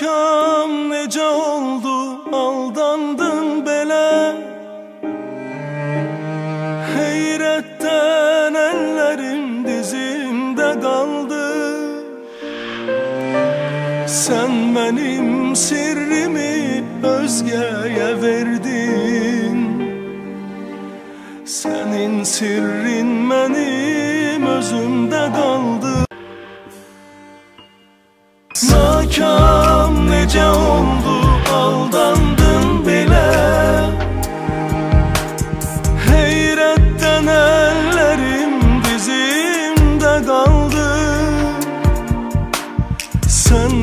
Kam nece oldu aldandın bele. Heyretten ellerim dizimde kaldı. Sen benim sirrimi özgeye verdin. Senin sirrin benim özümde kaldı. Nakam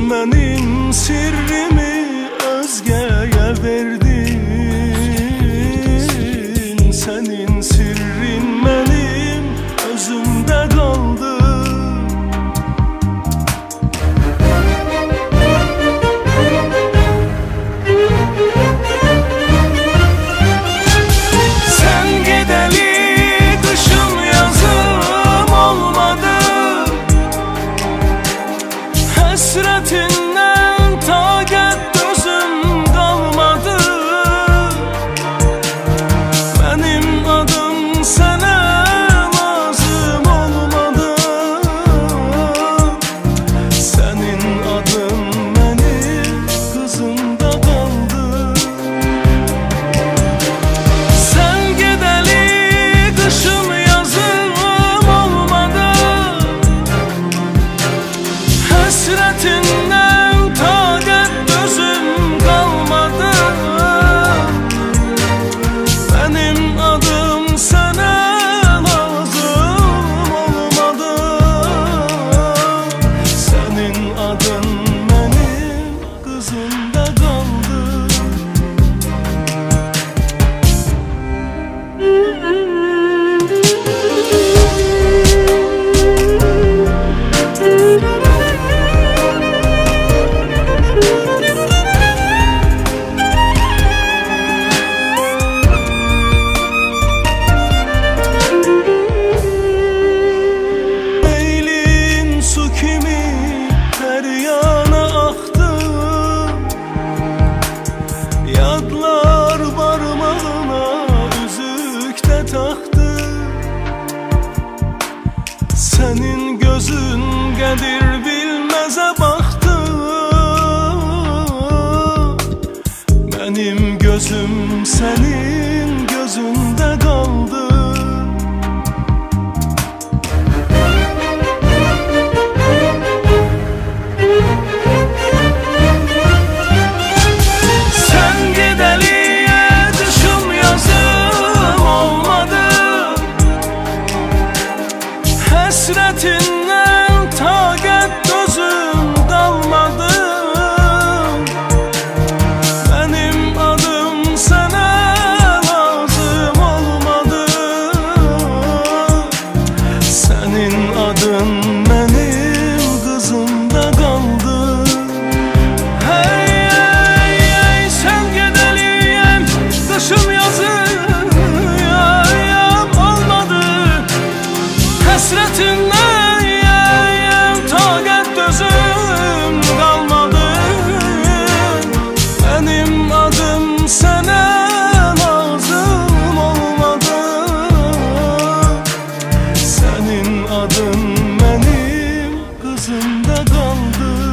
benim sirrimi özgeye verdin. Senin sirrin benim özümde gözüm senin Hasretinden yeyim Taget gözüm kalmadı. Benim adım sana lazım olmadı. Senin adın benim kızımda kaldı.